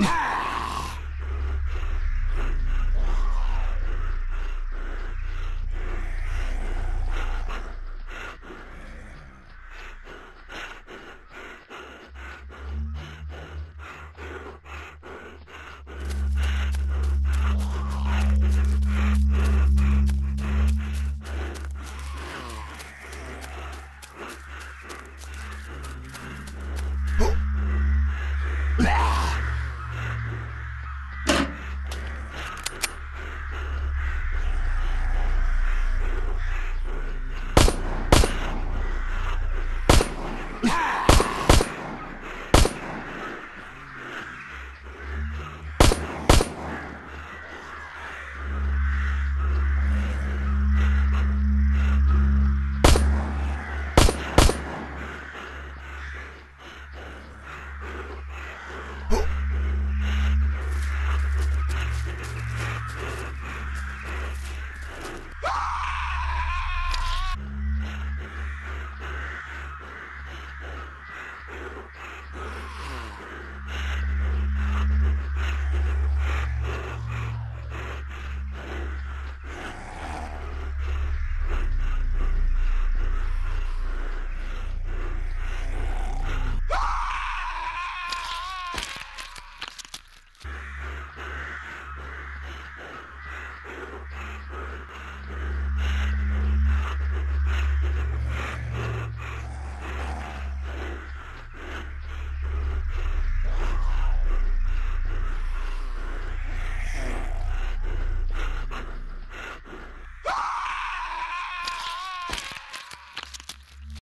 Ha!